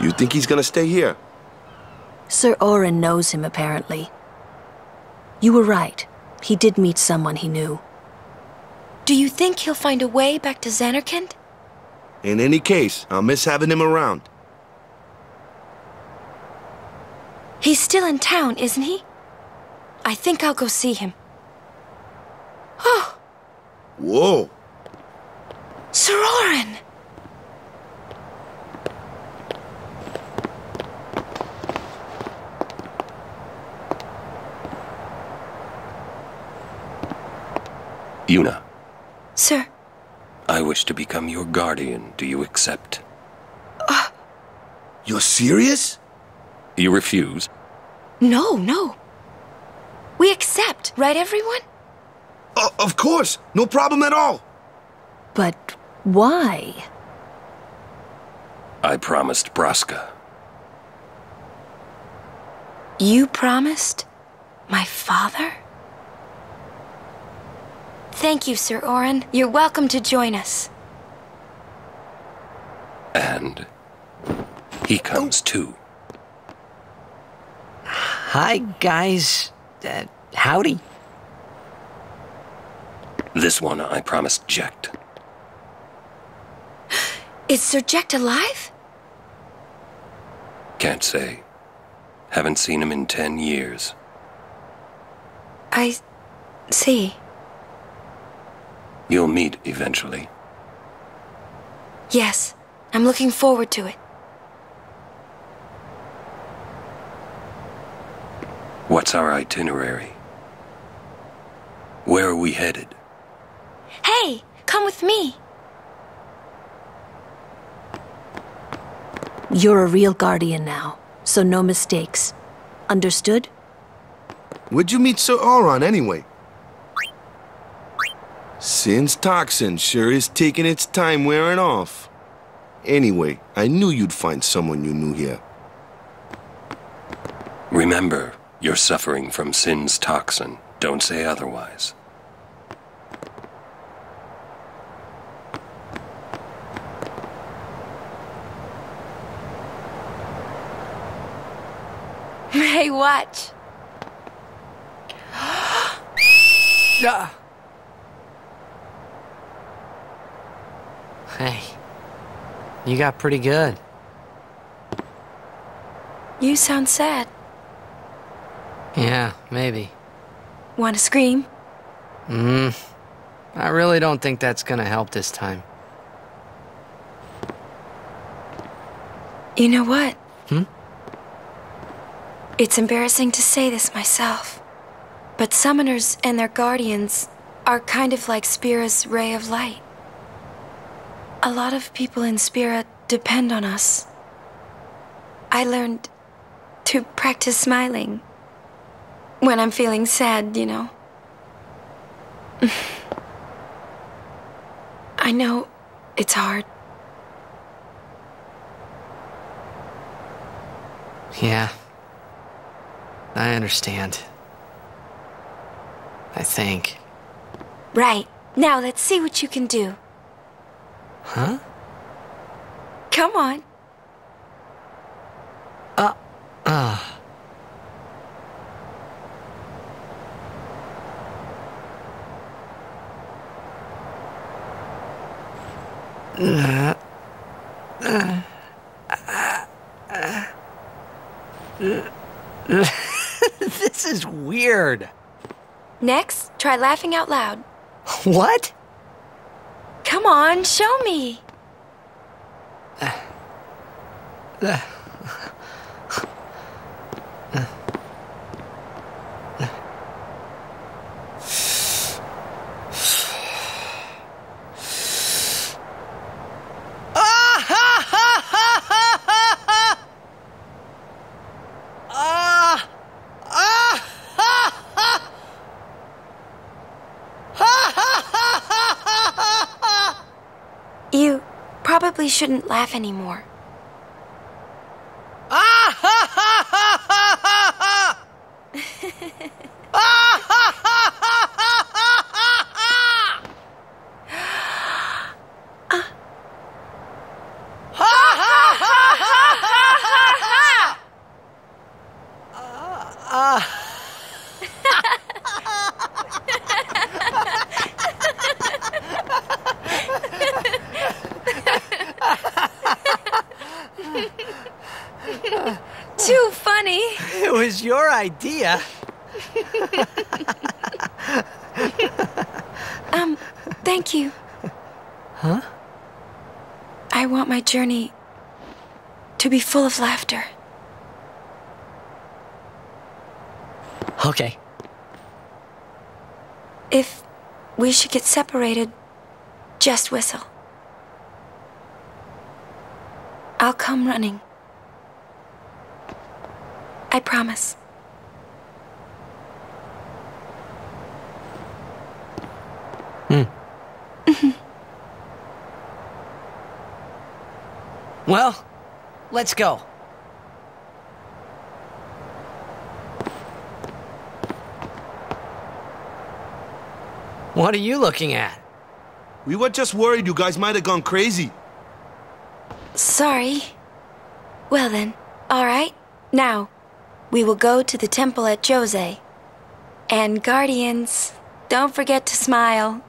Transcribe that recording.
You think he's gonna stay here? Sir Auron knows him, apparently. You were right. He did meet someone he knew. Do you think he'll find a way back to Zanarkand? In any case, I'll miss having him around. He's still in town, isn't he? I think I'll go see him. Oh, Whoa! Sir Auron! Yuna, Sir, I wish to become your guardian. Do you accept? You're serious? You refuse? no, no. We accept, right, everyone? Uh, of course! No problem at all! But why? I promised Braska. You promised? My father? Thank you, Sir Auron. You're welcome to join us. And he comes too. Hi, guys. Uh, howdy. This one I promised Jecht. Is Sir Jecht alive? Can't say. Haven't seen him in ten years. I see. You'll meet eventually. Yes, I'm looking forward to it. What's our itinerary? Where are we headed? Hey, come with me. You're a real guardian now, so no mistakes. Understood? Where'd you meet Sir Auron anyway? Sin's toxin sure is taking its time wearing off. Anyway, I knew you'd find someone you knew here. Remember, you're suffering from sin's toxin. Don't say otherwise. Hey, watch. Ah. Hey, you got pretty good. You sound sad. Yeah, maybe. Want to scream? Mm, I really don't think that's gonna help this time. You know what? Hmm? It's embarrassing to say this myself, but summoners and their guardians are kind of like Spira's ray of light. A lot of people in Spira depend on us. I learned to practice smiling when I'm feeling sad, you know. I know it's hard. Yeah. I understand. I think. Right. Now let's see what you can do. Huh? Come on. Uh, uh. this is weird. Next, try laughing out loud. What? Come on, show me. You probably shouldn't laugh anymore. Ah Too funny. It was your idea. um, thank you. Huh? I want my journey to be full of laughter. Okay. If we should get separated, just whistle. I'll come running. I promise. Hmm. Well, let's go. What are you looking at? We were just worried you guys might have gone crazy. Sorry. Well then, alright. Now, we will go to the temple at Djose. And Guardians, don't forget to smile.